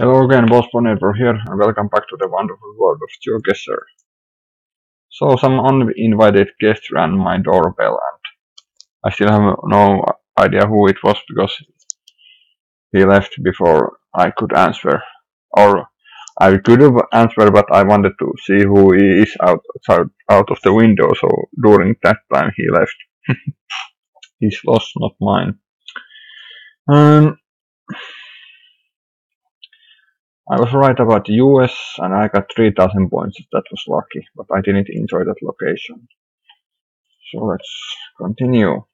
Hello again, Boss Bonnever here, and welcome back to the wonderful world of GeoGuessr. So, some uninvited guest rang my doorbell, and I still have no idea who it was because he left before I could answer. Or I could have answered, but I wanted to see who he is outside, out of the window, so during that time he left. His loss, not mine. Um, I was right about the US and I got 3000 points. That was lucky, but I didn't enjoy that location. So let's continue.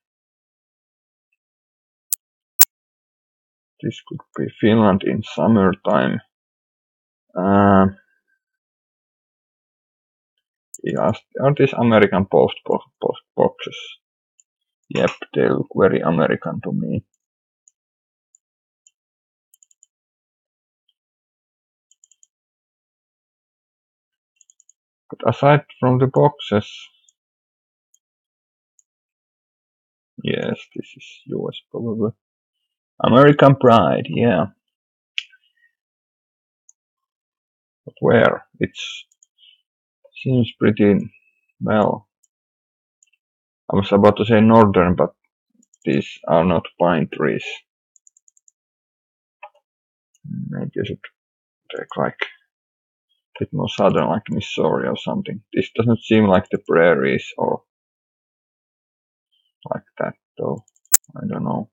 This could be Finland in summertime. Uh, are these American post, post, post boxes? Yep, they look very American to me. But aside from the boxes, yes, this is yours probably. American Pride, yeah. But where? It seems pretty well. I was about to say northern, but these are not pine trees. Maybe I should take like bit more southern like Missouri or something. This doesn't seem like the prairies or like that though. I don't know.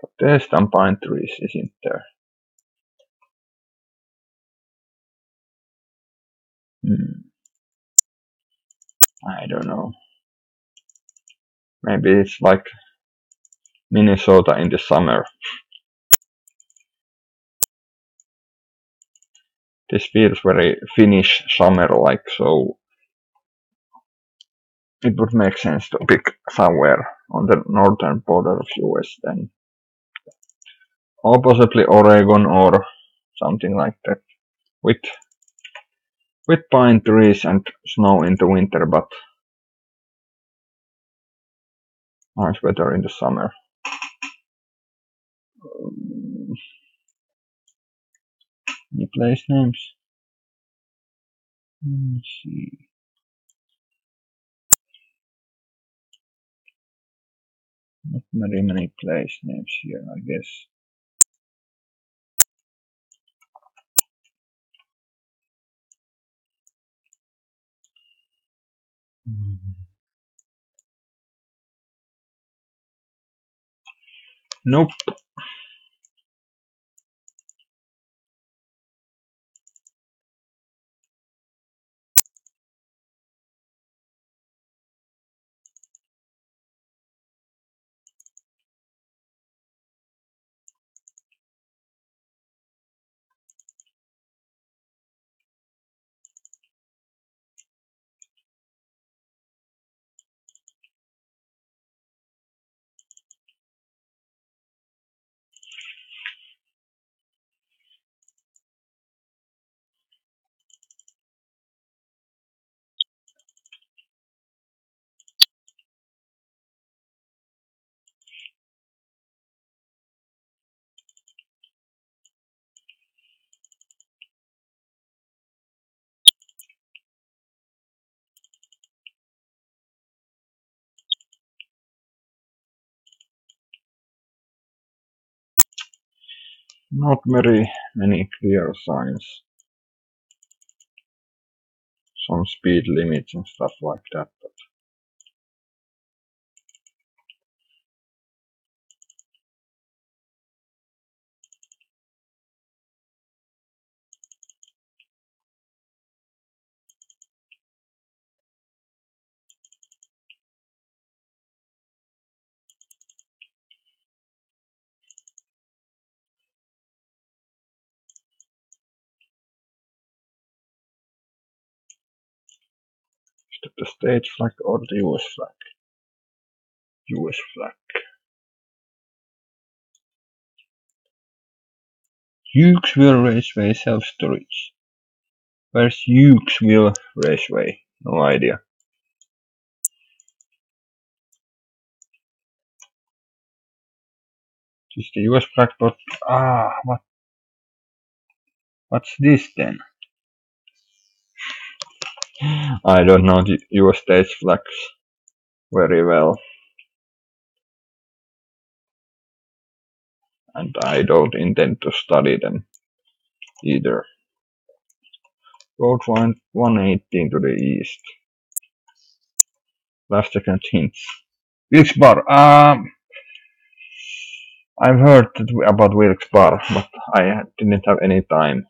But there's some pine trees, isn't there? Hmm. I don't know. Maybe it's like Minnesota in the summer. This feels very Finnish summer-like, so it would make sense to pick somewhere on the northern border of US then. Or possibly Oregon or something like that. With with pine trees and snow in the winter, but nice weather in the summer. Um, any place names? Let me see. Not very many place names here, I guess. Mm-hmm. Nope. Not very many clear signs. Some speed limits and stuff like that, but the state flag or the US flag? US flag. Hughes Raceway self-storage. Where's Hughesville Raceway? No idea. Is the US flag, but ah, what? What's this then? I don't know the US states flags very well. And I don't intend to study them either. Road 118 to the east. Last second hints. Wilkes-Barre. Um, I've heard about Wilkes-Barre, but I didn't have any time.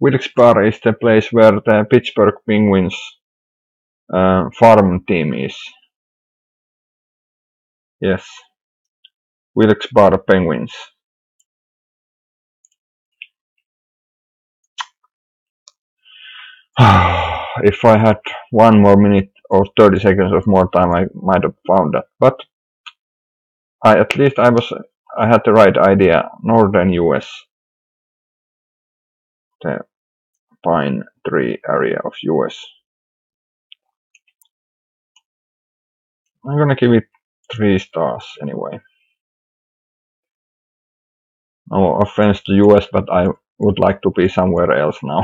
Wilkes-Barre is the place where the Pittsburgh Penguins uh, farm team is. Yes. Wilkes-Barre Penguins. if I had one more minute or 30 seconds of more time, I might have found that. But I at least I was I had the right idea. Northern US, pine tree area of US. I'm gonna give it three stars anyway. No offense to US, but I would like to be somewhere else now.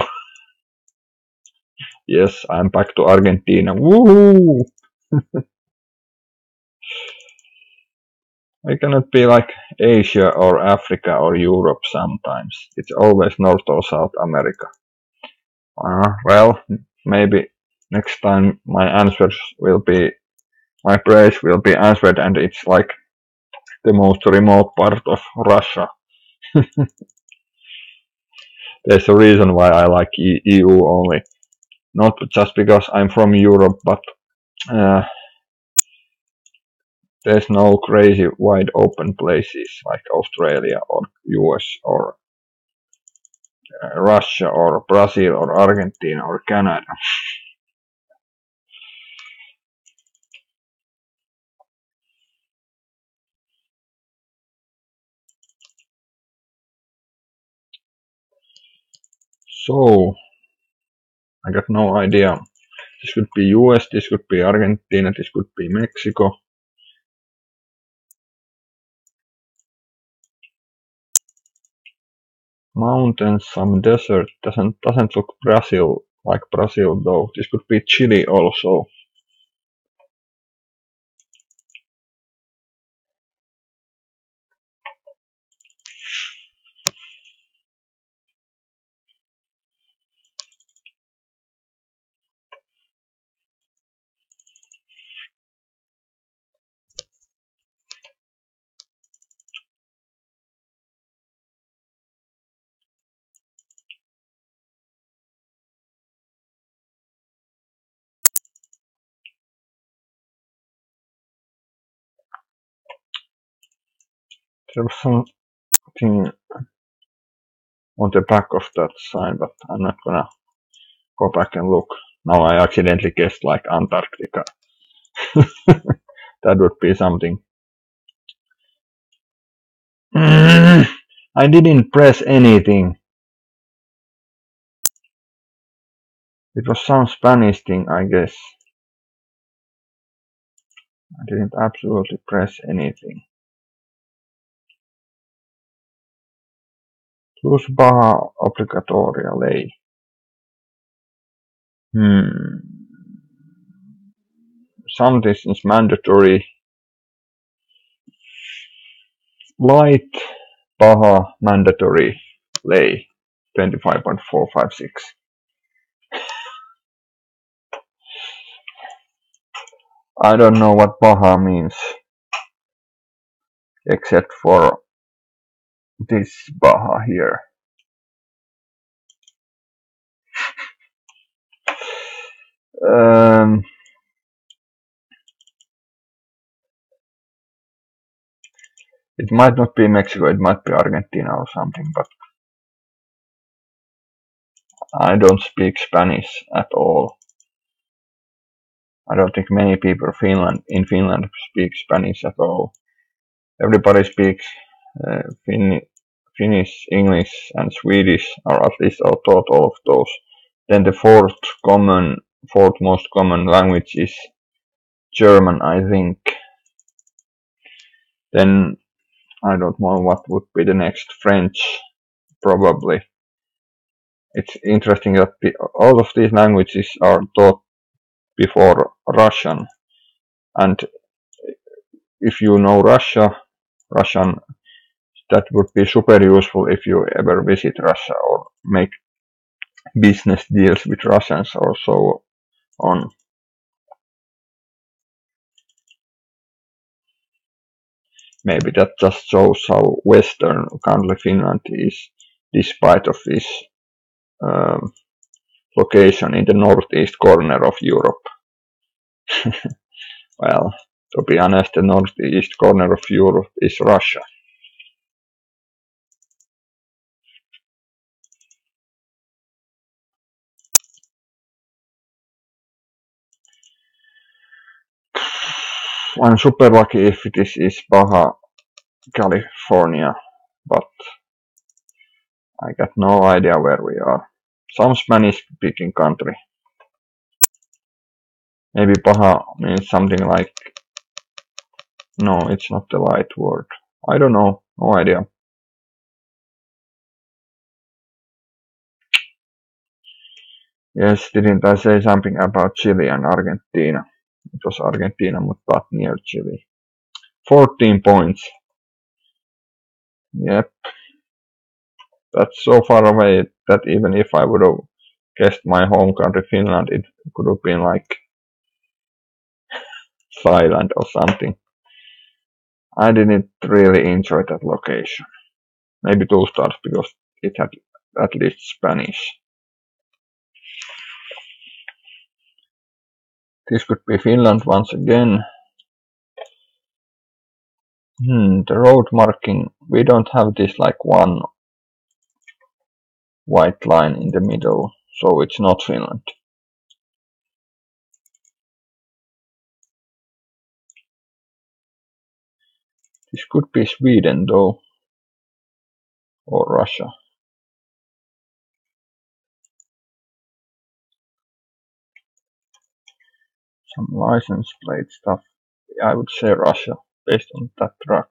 yes, I'm back to Argentina. Woohoo! I cannot be like Asia or Africa or Europe sometimes. It's always North or South America. Uh, well, maybe next time my answers will be, my praise will be answered and it's like the most remote part of Russia. There's a reason why I like EU only. Not just because I'm from Europe, but uh, there's no crazy wide open places like Australia or US or Russia or Brazil or Argentina or Canada. So, I got no idea. This could be US, this could be Argentina, this could be Mexico. Mountains, some desert. Doesn't doesn't look Brazil like Brazil though. This could be Chile also. Something on the back of that sign, but I'm not gonna go back and look. Now I accidentally guessed like Antarctica. that would be something. I didn't press anything. It was some Spanish thing, I guess. I didn't absolutely press anything. Plus Baja obligatoria ley. Hmm. Some distance mandatory. Light Baja mandatory ley 25.456. I don't know what Baja means except for this Baja here. Um, it might not be Mexico, it might be Argentina or something, but I don't speak Spanish at all. I don't think many people Finland, in Finland speak Spanish at all. Everybody speaks uh, fin Finnish, English and Swedish, are at least taught all of those. Then the fourth common, fourth most common language is German, I think. Then I don't know what would be the next French, probably. It's interesting that the, all of these languages are taught before Russian, and if you know Russia, Russian, that would be super useful if you ever visit Russia or make business deals with Russians or so on. Maybe that just shows how western country Finland is despite of its um, location in the northeast corner of Europe. well, to be honest, the northeast corner of Europe is Russia. I'm super lucky if this is Baja California, but I got no idea where we are. Some Spanish speaking country. Maybe Baja means something like no, it's not the right word. I don't know. No idea. Yes, didn't I say something about Chile and Argentina? It was Argentina, but near Chile. 14 points. Yep. That's so far away that even if I would have guessed my home country Finland, it could have been like Thailand or something. I didn't really enjoy that location. Maybe two stars because it had at least Spanish. This could be Finland once again. Hmm, the road marking, we don't have this like one white line in the middle, so it's not Finland. This could be Sweden though, or Russia. Some license plate stuff. I would say Russia, based on that truck.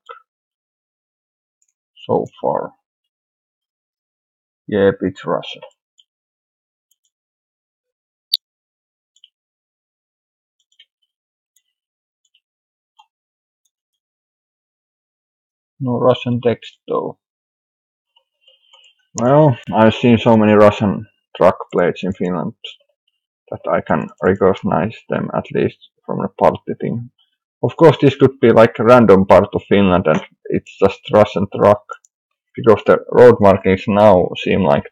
So far. Yep, it's Russia. No Russian text though. Well, I've seen so many Russian truck plates in Finland that I can recognize them at least from the party thing. Of course, this could be like a random part of Finland and it's just Russian truck because the road markings now seem like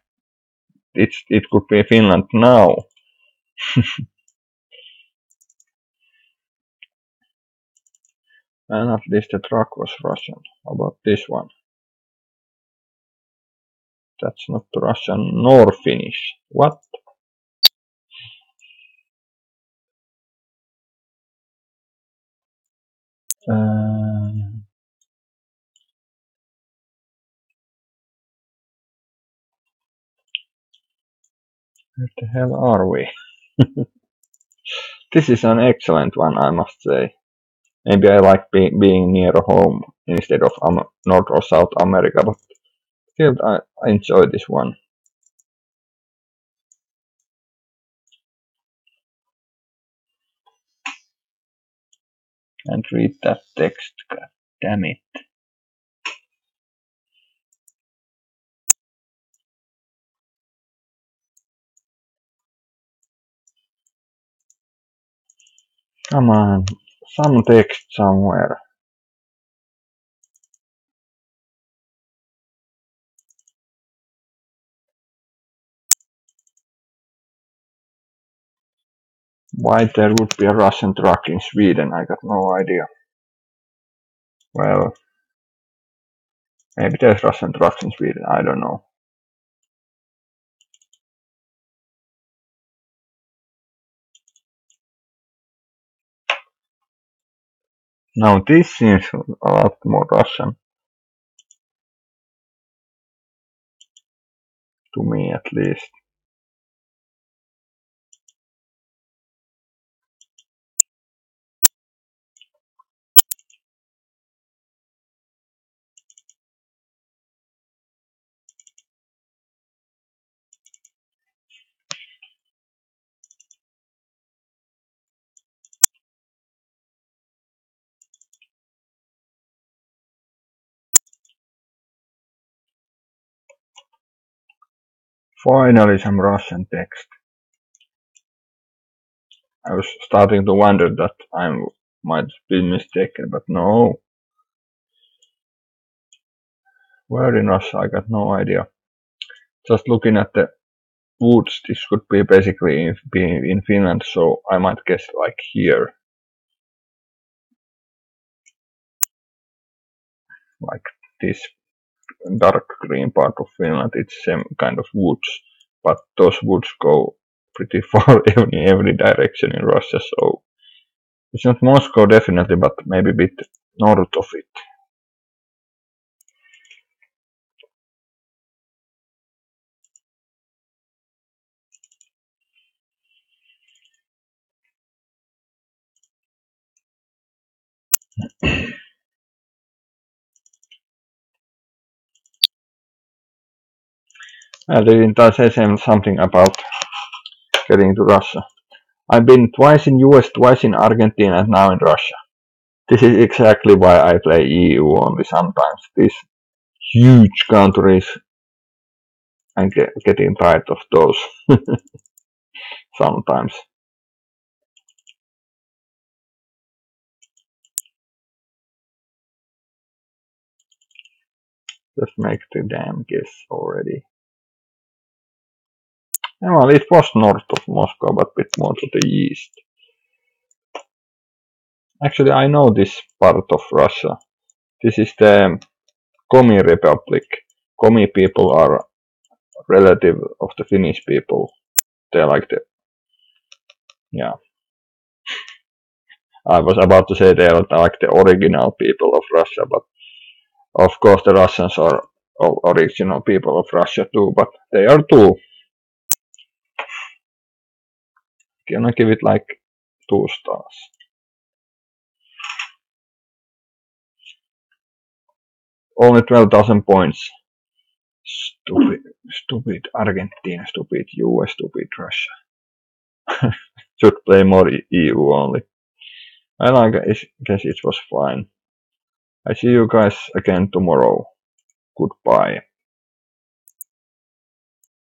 it's, it could be Finland now. And at least the truck was Russian. How about this one? That's not Russian nor Finnish. What? Uh, where the hell are we? this is an excellent one, I must say. Maybe I like be, being near home instead of North or South America, but still I enjoy this one. And read that text, god damn it. Come on, some text somewhere. Why there would be a Russian truck in Sweden, I got no idea. Well, maybe there's Russian trucks in Sweden, I don't know. Now this seems a lot more Russian. To me at least. Finally some Russian text. I was starting to wonder that I might be mistaken, but no. Where in Russia? I got no idea. Just looking at the woods, this could be basically in, be in Finland, so I might guess like here. Like this dark green part of Finland, it's same kind of woods, but those woods go pretty far in every direction in Russia, so it's not Moscow definitely, but maybe a bit north of it. Uh, didn't I say something about getting to Russia? I've been twice in US, twice in Argentina, and now in Russia. This is exactly why I play EU only sometimes. These huge countries, I'm get, getting tired of those sometimes. Just make the damn guess already. Well, it was north of Moscow, but a bit more to the east. Actually, I know this part of Russia. This is the Komi Republic. Komi people are relative of the Finnish people. They're like the, yeah. I was about to say they're like the original people of Russia, but of course the Russians are original people of Russia too, but they are too gonna give it like two stars. Only 12,000 points. Stupid, stupid Argentina, stupid US, stupid Russia. Should play more EU only. I like, I guess it was fine. I see you guys again tomorrow. Goodbye.